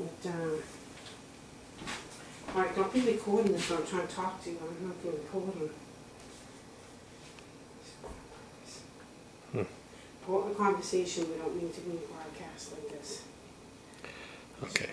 But, uh, alright, don't be recording this, I'm trying to talk to you, I'm not being recording. Hmm. Important conversation, we don't need to be broadcast like this. Okay.